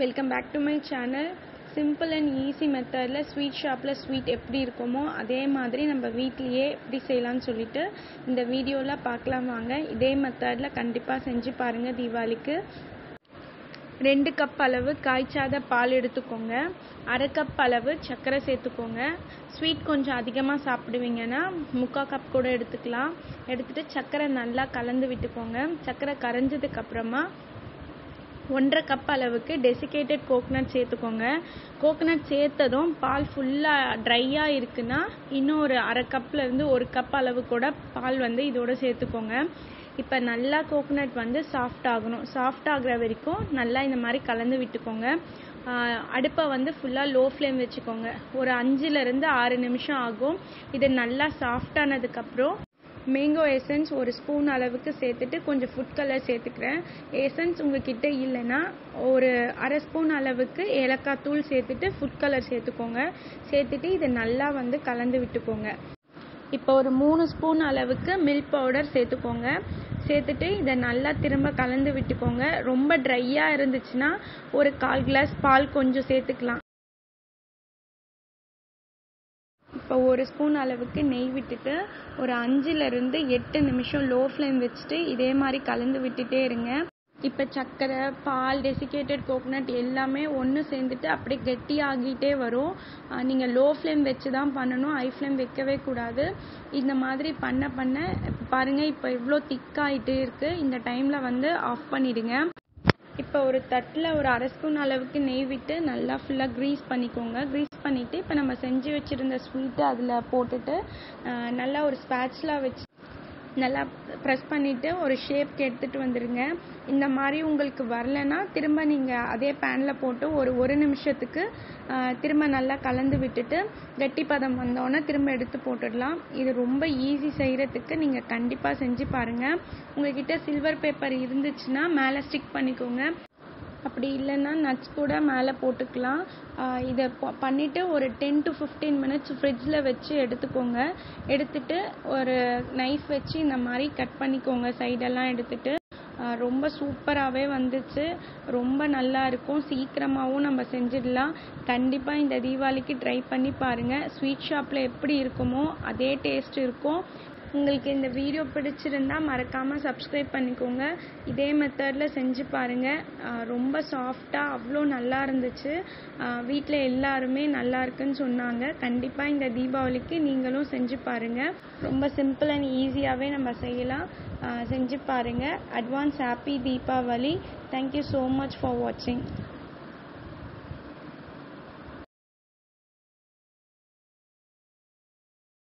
Welcome back to my channel simple and easy மெத்தடில் sweet ஷாப்பில் sweet எப்படி இருக்குமோ அதே மாதிரி நம்ம வீட்லேயே எப்படி செய்யலாம்னு சொல்லிட்டு இந்த வீடியோவில் பார்க்கலாம் வாங்க. இதே மெத்தடில் கண்டிப்பாக செஞ்சு பாருங்கள் தீபாவளிக்கு. ரெண்டு கப் அளவு காய்ச்சாத பால் எடுத்துக்கோங்க. அரை கப் அளவு சர்க்கரை சேர்த்துக்கோங்க. ஸ்வீட் கொஞ்சம் அதிகமாக சாப்பிடுவீங்கன்னா முக்கால் கப் கூட எடுத்துக்கலாம். எடுத்துகிட்டு சர்க்கரை நல்லா கலந்து விட்டுக்கோங்க. சர்க்கரை கரைஞ்சதுக்கப்புறமா ஒன்றரை கப் அளவுக்கு டெசிகேட்டட் கோகனட் சேர்த்துக்கோங்க. கோகனட் சேர்த்ததும் பால் ஃபுல்லாக ட்ரையாக இருக்குன்னா இன்னும் ஒரு அரை கப்லேருந்து ஒரு கப் அளவு கூட பால் வந்து இதோட சேர்த்துக்கோங்க. இப்போ நல்லா கோகனட் வந்து சாஃப்ட் ஆகணும். சாஃப்ட் ஆகிற வரைக்கும் நல்லா இந்த மாதிரி கலந்து விட்டுக்கோங்க. அடுப்பை வந்து ஃபுல்லாக லோ ஃப்ளேம் வச்சுக்கோங்க. ஒரு அஞ்சுலேருந்து ஆறு நிமிஷம் ஆகும். இது நல்லா சாஃப்டானதுக்கப்புறம் மேங்கோ எசன்ஸ் ஒரு ஸ்பூன் அளவுக்கு சேர்த்துட்டு கொஞ்சம் ஃபுட் கலர் சேர்த்துக்கிறேன். எசன்ஸ் உங்ககிட்ட இல்லைன்னா ஒரு அரை ஸ்பூன் அளவுக்கு ஏலக்காய் தூள் சேர்த்துட்டு ஃபுட் கலர் சேர்த்துக்கோங்க. சேர்த்துட்டு இதை நல்லா வந்து கலந்து விட்டுக்கோங்க. இப்போ ஒரு மூணு ஸ்பூன் அளவுக்கு மில்க் பவுடர் சேர்த்துக்கோங்க. சேர்த்துட்டு இதை நல்லா திரும்ப கலந்து விட்டுக்கோங்க. ரொம்ப ட்ரையாக இருந்துச்சுன்னா ஒரு கால் கிளாஸ் பால் கொஞ்சம் சேர்த்துக்கலாம். இப்போ ஒரு ஸ்பூன் அளவுக்கு நெய் விட்டுட்டு ஒரு அஞ்சுலேருந்து எட்டு நிமிஷம் லோ ஃப்ளேம் வச்சுட்டு இதே மாதிரி கலந்து விட்டுட்டே இருங்க. இப்போ சர்க்கரை பால் டெசிகேட்டட் கோகோனட் எல்லாமே ஒன்று சேர்ந்துட்டு அப்படியே கெட்டியாகிட்டே வரும். நீங்கள் லோ ஃப்ளேம் வச்சு தான் பண்ணணும். ஹை ஃப்ளேம் வைக்கவே கூடாது. இந்த மாதிரி பண்ண பண்ண பாருங்கள் இப்போ இவ்வளோ திக்காகிட்டே இருக்குது இந்த டைமில் வந்து ஆஃப் பண்ணிவிடுங்க இப்போ ஒரு தட்டில் ஒரு அரை ஸ்பூன் அளவுக்கு நெய் விட்டு நல்லா ஃபுல்லாக க்ரீஸ் பண்ணிக்கோங்க. க்ரீஸ் பண்ணிவிட்டு இப்போ நம்ம செஞ்சு வச்சுருந்த ஸ்வீட்டை அதில் போட்டுட்டு நல்லா ஒரு ஸ்பேட்ச்லாம் வச்சு நல்லா ப்ரெஸ் பண்ணிவிட்டு ஒரு ஷேப்க்கு எடுத்துகிட்டு வந்துடுங்க இந்த மாதிரி உங்களுக்கு வரலன்னா திரும்ப நீங்கள் அதே பேனில் போட்டு ஒரு ஒரு நிமிஷத்துக்கு திரும்ப நல்லா கலந்து விட்டுட்டு கெட்டி பதம் வந்தோடனே திரும்ப எடுத்து போட்டுடலாம். இது ரொம்ப ஈஸி செய்கிறதுக்கு நீங்கள் கண்டிப்பாக செஞ்சு பாருங்கள் உங்கள்கிட்ட சில்வர் பேப்பர் இருந்துச்சுன்னா மேலே ஸ்டிக் பண்ணிக்கோங்க. அப்படி இல்லைன்னா நட்ஸ் கூட மேலே போட்டுக்கலாம். இதை பண்ணிவிட்டு ஒரு டென் டு ஃபிஃப்டீன் மினிட்ஸ் ஃப்ரிட்ஜில் வச்சு எடுத்துக்கோங்க. எடுத்துட்டு ஒரு நைஃப் வச்சு இந்த மாதிரி கட் பண்ணிக்கோங்க. சைடெல்லாம் எடுத்துட்டு. ரொம்ப சூப்பராகவே வந்துச்சு. ரொம்ப நல்லா இருக்கும். சீக்கிரமாகவும் நம்ம செஞ்சிடலாம். கண்டிப்பாக இந்த தீபாவளிக்கு ட்ரை பண்ணி பாருங்கள் ஸ்வீட் ஷாப்பில் எப்படி இருக்குமோ அதே டேஸ்ட் இருக்கும். உங்களுக்கு இந்த வீடியோ பிடிச்சிருந்தா மறக்காமல் சப்ஸ்கிரைப் பண்ணிக்கோங்க. இதே மெத்தடில் செஞ்சு பாருங்கள் ரொம்ப சாஃப்டாக அவ்வளோ நல்லா இருந்துச்சு. வீட்டில் எல்லாருமே நல்லா இருக்குன்னு சொன்னாங்க. கண்டிப்பாக இந்த தீபாவளிக்கு நீங்களும் செஞ்சு பாருங்கள் ரொம்ப சிம்பிள் அண்ட் ஈஸியாகவே நம்ம செய்யலாம். செஞ்சு பாருங்கள் advance happy Deepavali thank you so much for வாட்சிங்